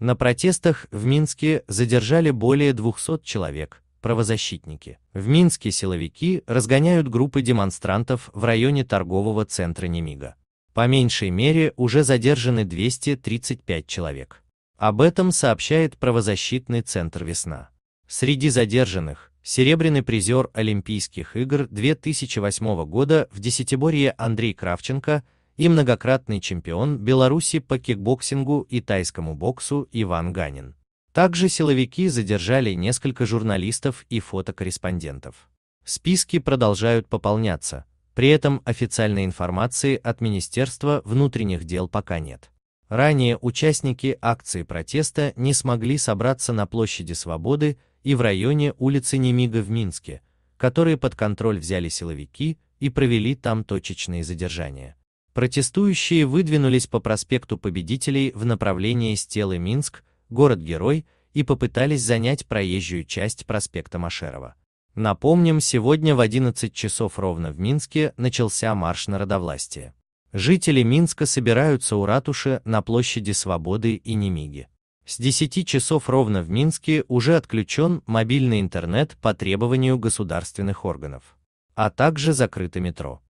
На протестах в Минске задержали более 200 человек, правозащитники. В Минске силовики разгоняют группы демонстрантов в районе торгового центра Немига. По меньшей мере уже задержаны 235 человек. Об этом сообщает правозащитный центр «Весна». Среди задержанных – серебряный призер Олимпийских игр 2008 года в десятиборье Андрей Кравченко и многократный чемпион Беларуси по кикбоксингу и тайскому боксу Иван Ганин. Также силовики задержали несколько журналистов и фотокорреспондентов. Списки продолжают пополняться, при этом официальной информации от Министерства внутренних дел пока нет. Ранее участники акции протеста не смогли собраться на площади Свободы и в районе улицы Немига в Минске, которые под контроль взяли силовики и провели там точечные задержания. Протестующие выдвинулись по проспекту Победителей в направлении Стелы-Минск, город-герой, и попытались занять проезжую часть проспекта Машерова. Напомним, сегодня в 11 часов ровно в Минске начался марш народовластия. Жители Минска собираются у ратуши на площади Свободы и Немиги. С 10 часов ровно в Минске уже отключен мобильный интернет по требованию государственных органов, а также закрыто метро.